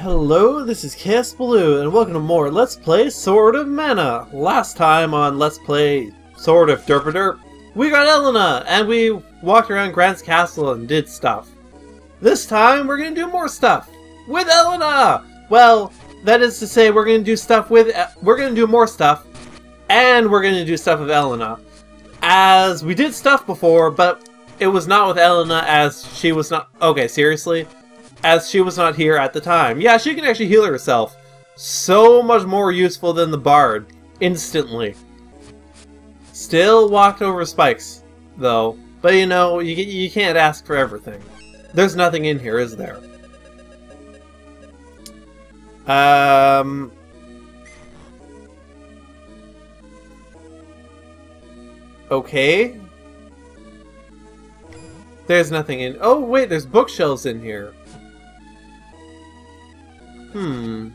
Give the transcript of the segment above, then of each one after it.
Hello, this is Kaosubaloo, and welcome to more Let's Play Sword of Mana. Last time on Let's Play Sword of Derpa Derp, we got Elena, and we walked around Grant's castle and did stuff. This time, we're gonna do more stuff with Elena. Well, that is to say, we're gonna do stuff with. We're gonna do more stuff, and we're gonna do stuff with Elena, as we did stuff before, but it was not with Elena, as she was not. Okay, seriously as she was not here at the time. Yeah, she can actually heal herself. So much more useful than the Bard. Instantly. Still walked over spikes, though. But you know, you, you can't ask for everything. There's nothing in here, is there? Um... Okay. There's nothing in... Oh, wait, there's bookshelves in here. Hmm.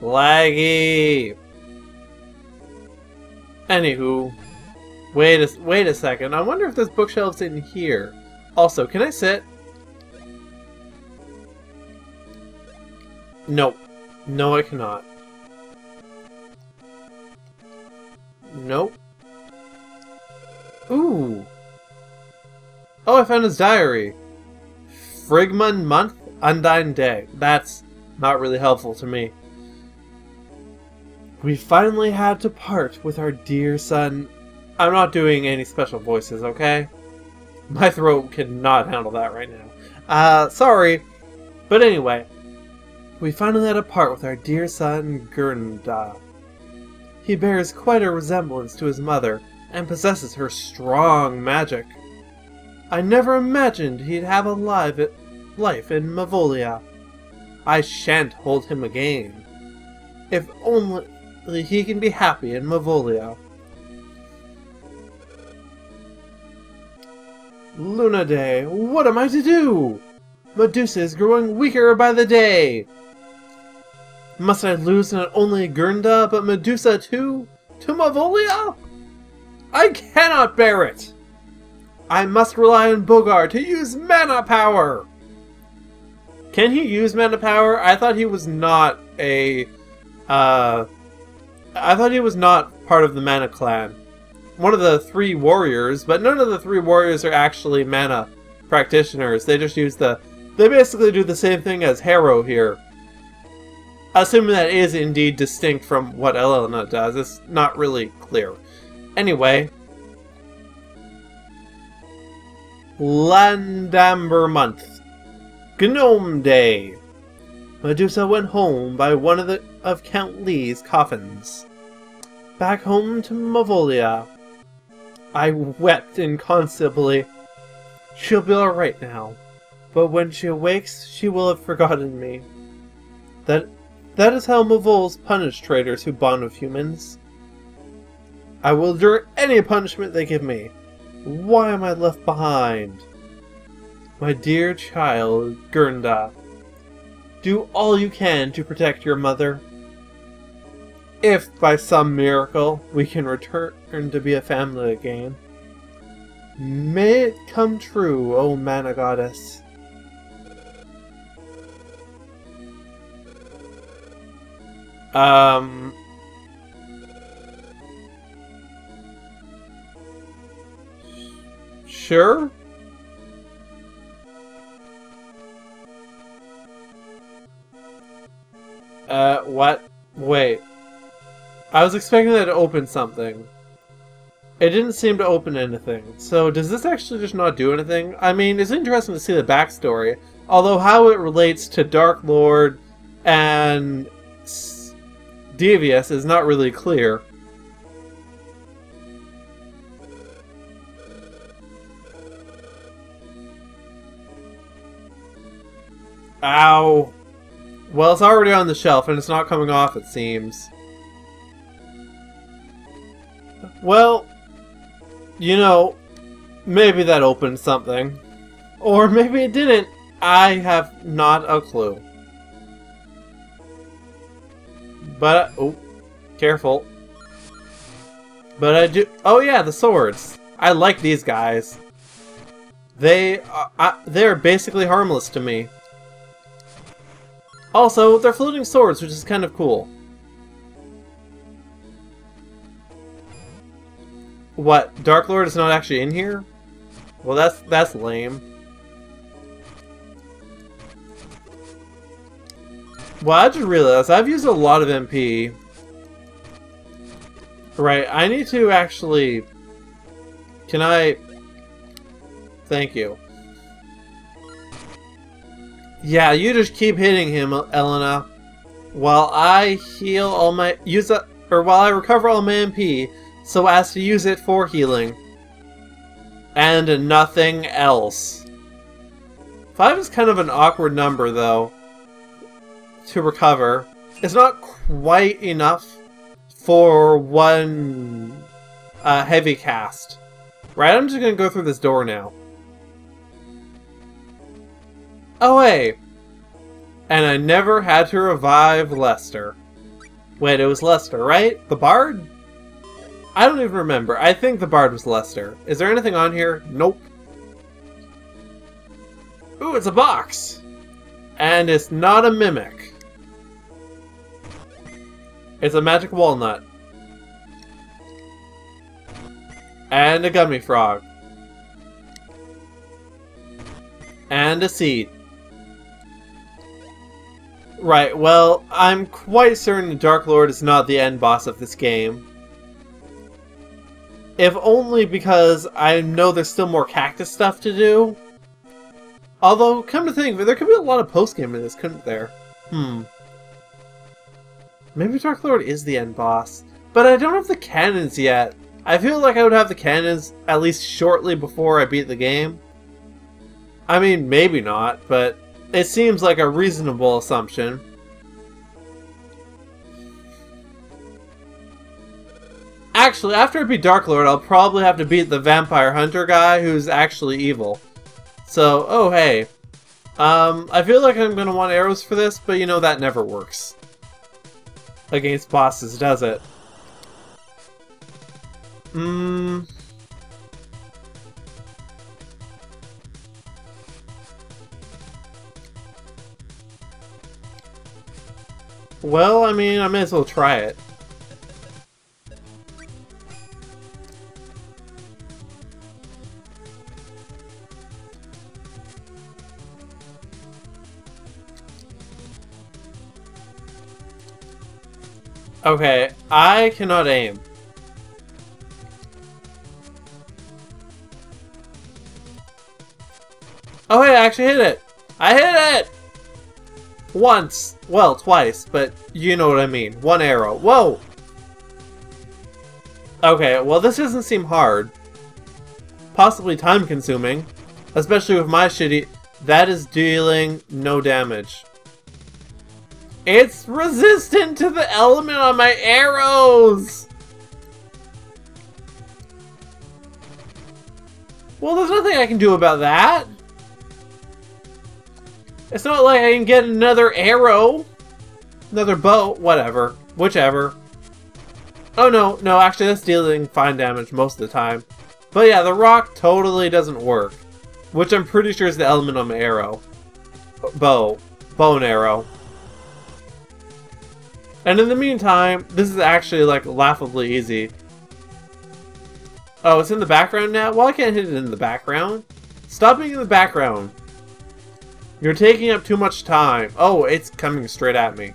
Laggy. Anywho, wait a wait a second. I wonder if there's bookshelves in here. Also, can I sit? Nope. No, I cannot. Nope. Ooh. Oh, I found his diary. Frigman month Undying Day. That's not really helpful to me. We finally had to part with our dear son. I'm not doing any special voices, okay? My throat cannot handle that right now. Uh, sorry. But anyway, we finally had to part with our dear son, Gurnda. He bears quite a resemblance to his mother, and possesses her strong magic. I never imagined he'd have a live life in Mavolia. I shan't hold him again. If only he can be happy in Mavolia. Lunaday, what am I to do? Medusa is growing weaker by the day. Must I lose not only Gurnda, but Medusa too? To Mavolia? I cannot bear it! I must rely on Bogard to use mana power! Can he use mana power? I thought he was not a. Uh, I thought he was not part of the mana clan. One of the three warriors, but none of the three warriors are actually mana practitioners. They just use the. They basically do the same thing as Harrow here. Assuming that is indeed distinct from what Elena does, it's not really clear. Anyway. Landamber Month. Gnome Day! Medusa went home by one of the of Count Lee's coffins. Back home to Mavolia. I wept inconsolably. She'll be alright now, but when she awakes, she will have forgotten me. That that is how Mavols punish traitors who bond with humans. I will endure any punishment they give me. Why am I left behind? My dear child, Gurnda, do all you can to protect your mother. If, by some miracle, we can return to be a family again, may it come true, O Mana Goddess. Um... Sure? Uh, what? Wait. I was expecting that to open something. It didn't seem to open anything. So does this actually just not do anything? I mean, it's interesting to see the backstory. Although how it relates to Dark Lord and Devius is not really clear. Ow. Well, it's already on the shelf, and it's not coming off, it seems. Well, you know, maybe that opened something. Or maybe it didn't. I have not a clue. But, oh, careful. But I do, oh yeah, the swords. I like these guys. They, uh, they're basically harmless to me. Also, they're floating swords, which is kind of cool. What? Dark Lord is not actually in here? Well, that's that's lame. Well, I just realized I've used a lot of MP. Right, I need to actually... Can I... Thank you. Yeah, you just keep hitting him, Elena. While I heal all my... Use that... Or while I recover all my MP, so as to use it for healing. And nothing else. Five is kind of an awkward number, though, to recover. It's not quite enough for one uh, heavy cast. Right, I'm just gonna go through this door now. Hey! And I never had to revive Lester. Wait, it was Lester, right? The Bard? I don't even remember. I think the Bard was Lester. Is there anything on here? Nope. Ooh, it's a box! And it's not a mimic. It's a magic walnut. And a gummy frog. And a seed. Right, well, I'm quite certain the Dark Lord is not the end boss of this game. If only because I know there's still more cactus stuff to do. Although, come to think of it, there could be a lot of post-game in this, couldn't there? Hmm. Maybe Dark Lord is the end boss. But I don't have the cannons yet. I feel like I would have the cannons at least shortly before I beat the game. I mean, maybe not, but it seems like a reasonable assumption. Actually, after I beat Dark Lord, I'll probably have to beat the Vampire Hunter guy who's actually evil. So, oh hey. Um, I feel like I'm gonna want arrows for this, but you know that never works. Against bosses, does it? Mmm... Well, I mean, I may as well try it. Okay, I cannot aim. Oh, hey, I actually hit it! I hit it! Once. Well, twice, but you know what I mean. One arrow. Whoa! Okay, well this doesn't seem hard. Possibly time-consuming. Especially with my shitty... That is dealing no damage. It's resistant to the element on my arrows! Well, there's nothing I can do about that. It's not like I can get another arrow. Another bow. Whatever. Whichever. Oh no, no, actually that's dealing fine damage most of the time. But yeah, the rock totally doesn't work. Which I'm pretty sure is the element on my arrow. Bow. And arrow. And in the meantime, this is actually, like, laughably easy. Oh, it's in the background now? Well, I can't hit it in the background. Stop being in the background. You're taking up too much time. Oh, it's coming straight at me.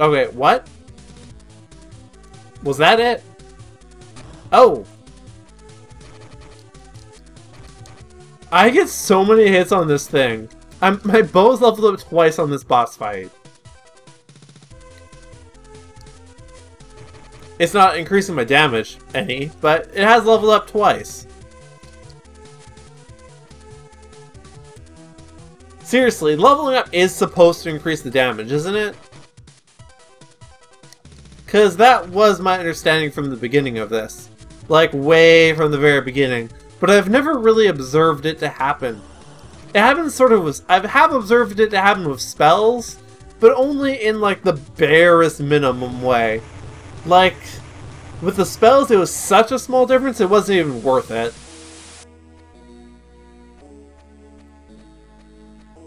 Okay, what? Was that it? Oh! I get so many hits on this thing. I'm, my bow's leveled up twice on this boss fight. It's not increasing my damage any, but it has leveled up twice. Seriously, leveling up is supposed to increase the damage, isn't it? Because that was my understanding from the beginning of this. Like, way from the very beginning. But I've never really observed it to happen. It happens sort of with... I have observed it to happen with spells, but only in, like, the barest minimum way. Like, with the spells, it was such a small difference, it wasn't even worth it.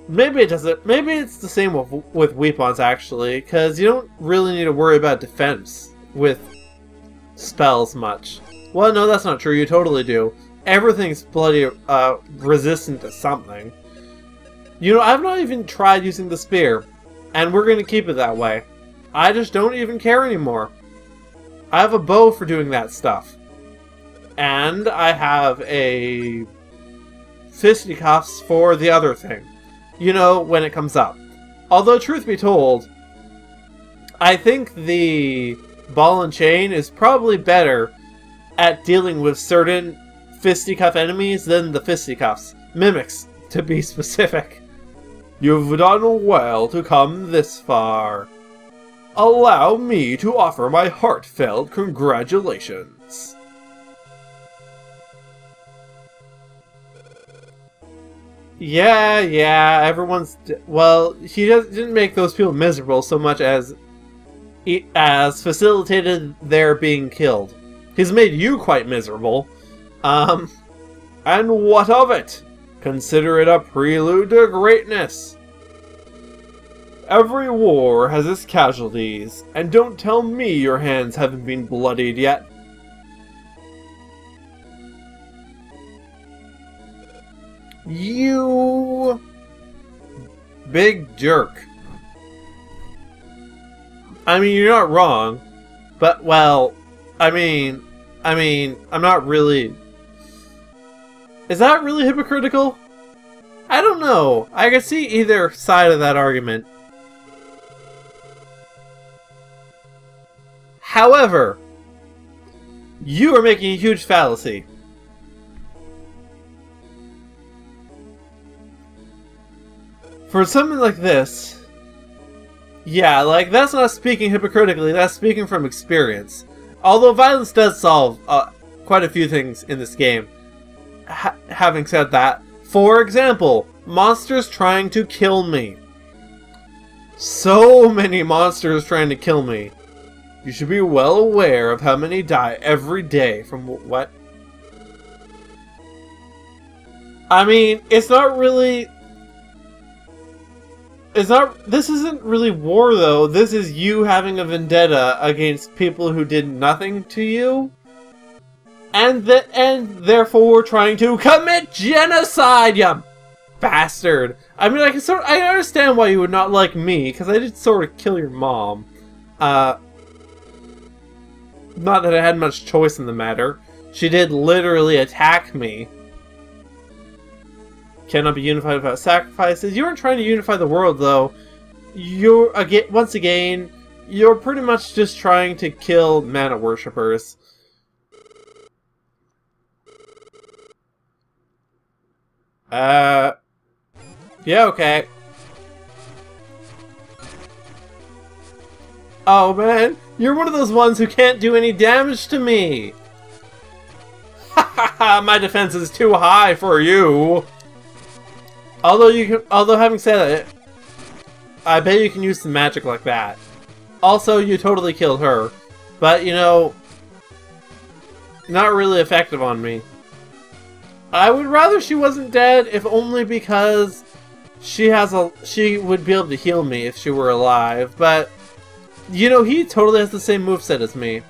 Maybe it doesn't. Maybe it's the same with, with weapons, actually, because you don't really need to worry about defense with spells much. Well, no, that's not true. You totally do. Everything's bloody uh, resistant to something. You know, I've not even tried using the spear, and we're going to keep it that way. I just don't even care anymore. I have a bow for doing that stuff. And I have a fisticuffs for the other thing. You know, when it comes up. Although, truth be told, I think the ball and chain is probably better at dealing with certain fisticuff enemies than the fisticuffs. Mimics, to be specific. You've done well to come this far. Allow me to offer my heartfelt congratulations. Yeah, yeah, everyone's... Well, he didn't make those people miserable so much as as facilitated their being killed. He's made you quite miserable. Um, and what of it? Consider it a prelude to greatness. Every war has its casualties, and don't tell me your hands haven't been bloodied yet. You... Big jerk. I mean, you're not wrong, but, well, I mean, I mean, I'm not really... Is that really hypocritical? I don't know. I can see either side of that argument. However, you are making a huge fallacy. For something like this, yeah, like, that's not speaking hypocritically, that's speaking from experience. Although violence does solve uh, quite a few things in this game. Ha having said that, for example, monsters trying to kill me. So many monsters trying to kill me. You should be well aware of how many die every day from what? I mean, it's not really it's not. This isn't really war, though. This is you having a vendetta against people who did nothing to you, and that, and therefore trying to commit genocide. You bastard. I mean, I can sort. I understand why you would not like me because I did sort of kill your mom. Uh, not that I had much choice in the matter. She did literally attack me cannot be unified without sacrifices. You aren't trying to unify the world, though. You're again, once again, you're pretty much just trying to kill mana worshippers. Uh, yeah, okay. Oh man, you're one of those ones who can't do any damage to me! Ha ha ha, my defense is too high for you! Although you can, although having said it, I bet you can use some magic like that. Also, you totally killed her, but you know, not really effective on me. I would rather she wasn't dead, if only because she has a she would be able to heal me if she were alive. But you know, he totally has the same moveset as me.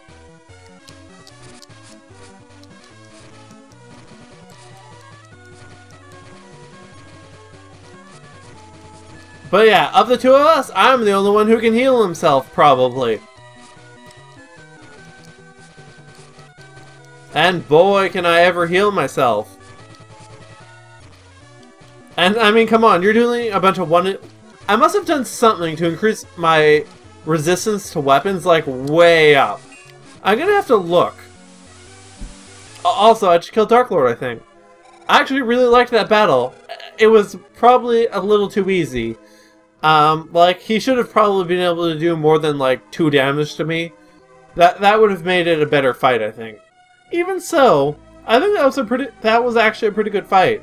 But yeah, of the two of us, I'm the only one who can heal himself, probably. And boy, can I ever heal myself. And, I mean, come on, you're doing a bunch of one... I must have done something to increase my resistance to weapons, like, way up. I'm gonna have to look. Also, I just killed Dark Lord, I think. I actually really liked that battle. It was probably a little too easy. Um, like, he should have probably been able to do more than, like, two damage to me. That that would have made it a better fight, I think. Even so, I think that was a pretty that was actually a pretty good fight.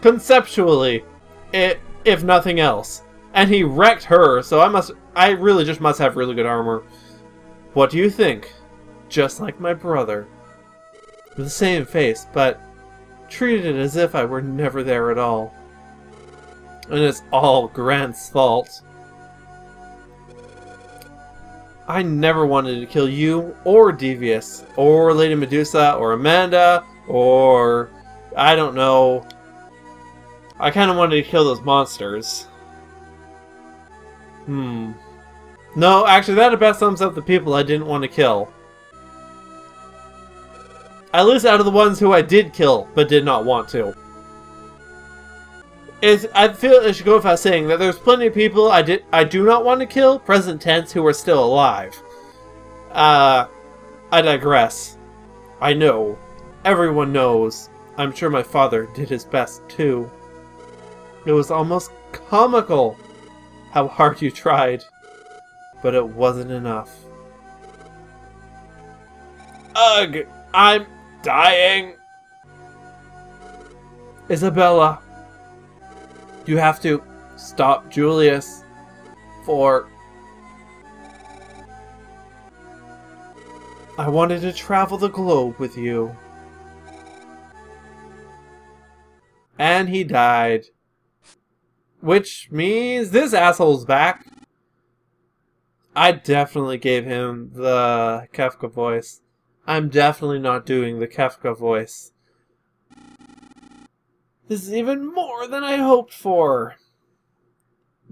Conceptually, it if nothing else. And he wrecked her, so I must I really just must have really good armor. What do you think? Just like my brother. With the same face, but treated it as if I were never there at all. And it's all Grant's fault. I never wanted to kill you, or Devius, or Lady Medusa, or Amanda, or... I don't know. I kind of wanted to kill those monsters. Hmm. No, actually, that about sums up the people I didn't want to kill. At least out of the ones who I did kill, but did not want to. It's, I feel it should go without saying that there's plenty of people I did I do not want to kill, present tense, who are still alive. Uh, I digress. I know. Everyone knows. I'm sure my father did his best too. It was almost comical how hard you tried, but it wasn't enough. Ugh, I'm dying. Isabella, you have to stop Julius for... I wanted to travel the globe with you. And he died. Which means this asshole's back. I definitely gave him the Kefka voice. I'm definitely not doing the Kefka voice. This is even more than I hoped for.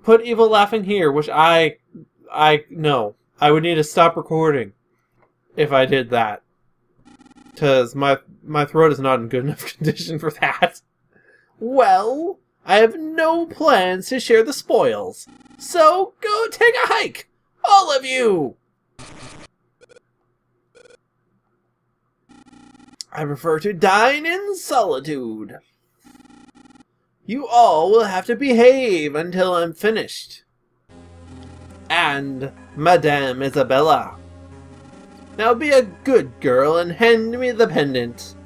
Put evil laughing here, which I, I no, I would need to stop recording if I did that, because my my throat is not in good enough condition for that. Well, I have no plans to share the spoils, so go take a hike, all of you. I prefer to dine in solitude. You all will have to behave until I'm finished. And Madame Isabella. Now be a good girl and hand me the pendant.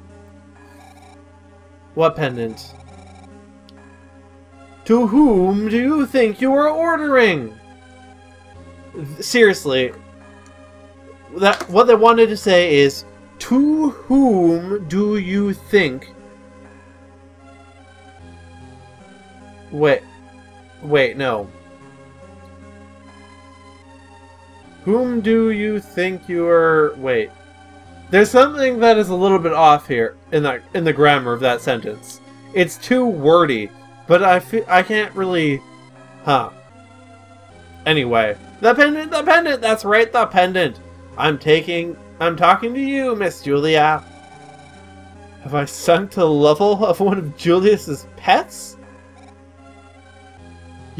What pendant? To whom do you think you are ordering? Seriously, that what they wanted to say is, to whom do you think Wait. Wait, no. Whom do you think you are... Wait. There's something that is a little bit off here in the, in the grammar of that sentence. It's too wordy, but I, I can't really... Huh. Anyway. The pendant, the pendant! That's right, the pendant! I'm taking... I'm talking to you, Miss Julia. Have I sunk to the level of one of Julius's pets?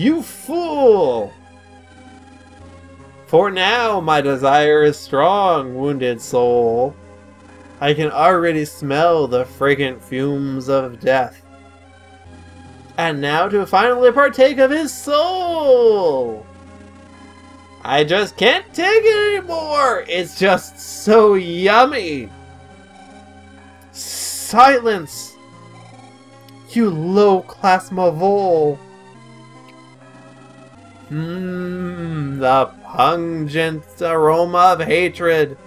You fool! For now, my desire is strong, wounded soul. I can already smell the fragrant fumes of death. And now to finally partake of his soul! I just can't take it anymore! It's just so yummy! Silence! You low-class Mavol! Mmm, the pungent aroma of hatred.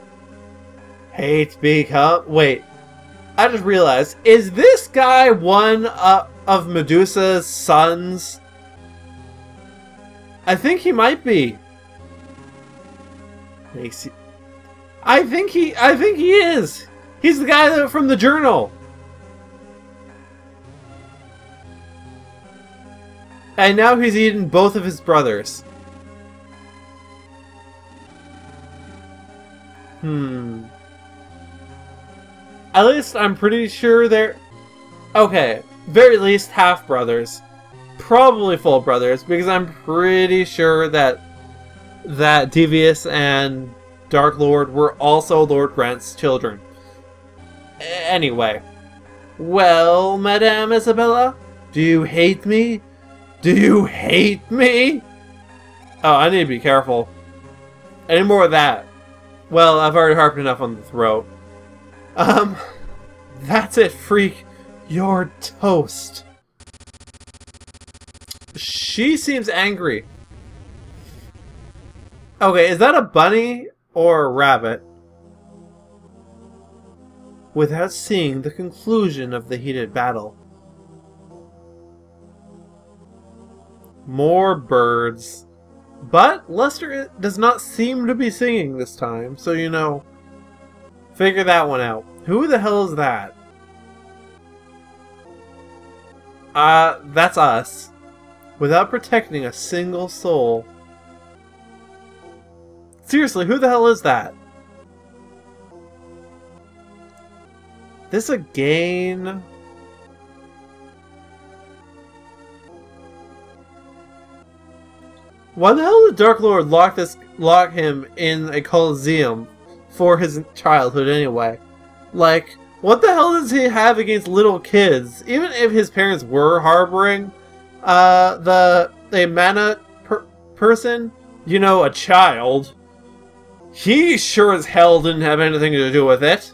Hate become. Wait. I just realized. Is this guy one uh, of Medusa's sons? I think he might be. Makes. I think he. I think he is. He's the guy from the journal. And now he's eaten both of his brothers. Hmm. At least I'm pretty sure they're... Okay, very least half brothers. Probably full brothers, because I'm pretty sure that that Devius and Dark Lord were also Lord Grant's children. Anyway. Well, Madame Isabella, do you hate me? Do you hate me? Oh, I need to be careful. Any more of that? Well, I've already harped enough on the throat. Um, that's it, freak. You're toast. She seems angry. Okay, is that a bunny or a rabbit? Without seeing the conclusion of the heated battle, More birds. But Lester does not seem to be singing this time, so you know, figure that one out. Who the hell is that? Uh, that's us. Without protecting a single soul. Seriously, who the hell is that? This again? Why the hell did Dark Lord lock this lock him in a coliseum for his childhood anyway? Like, what the hell does he have against little kids? Even if his parents were harboring uh, the a mana per person, you know, a child, he sure as hell didn't have anything to do with it.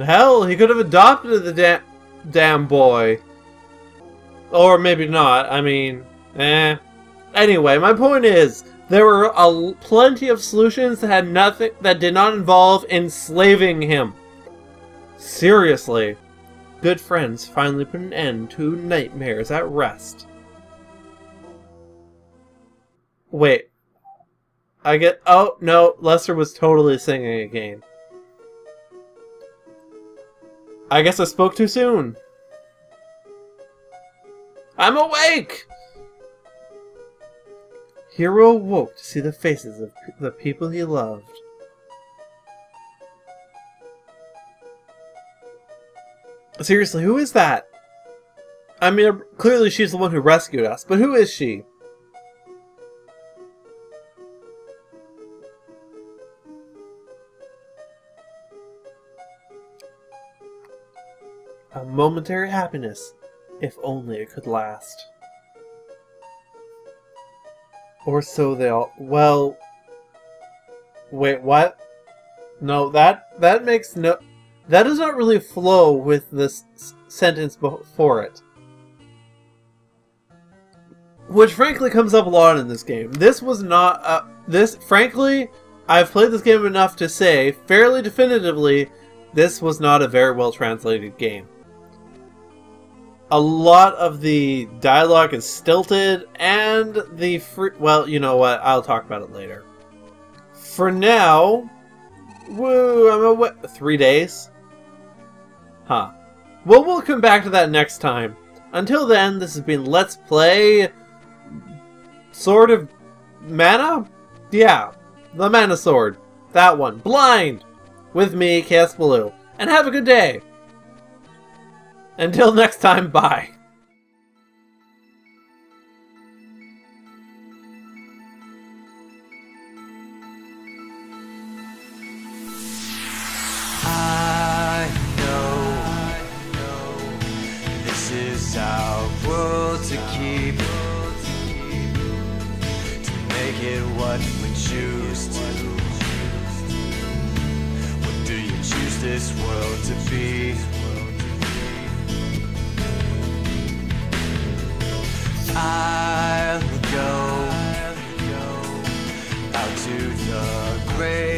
Hell, he could have adopted the da damn boy. Or maybe not. I mean, eh. Anyway, my point is, there were a, plenty of solutions that had nothing that did not involve enslaving him. Seriously. Good friends finally put an end to nightmares at rest. Wait. I get. Oh, no, Lester was totally singing again. I guess I spoke too soon. I'm awake! Hero awoke to see the faces of the people he loved. Seriously, who is that? I mean, clearly she's the one who rescued us, but who is she? Momentary happiness, if only it could last. Or so they all. Well. Wait, what? No, that that makes no. That does not really flow with this sentence before it. Which frankly comes up a lot in this game. This was not. Uh, this, frankly, I've played this game enough to say fairly definitively this was not a very well translated game a lot of the dialogue is stilted, and the free. Well, you know what? I'll talk about it later. For now, woo, I'm away. Three days? Huh. Well, we'll come back to that next time. Until then, this has been Let's Play. Sword of Mana? Yeah, the Mana Sword. That one. Blind! With me, Kaosubaloo. And have a good day! Until next time, bye. I know this is our world to keep, to make it what we choose to. What do you choose this world to be? I'll go out to the grave.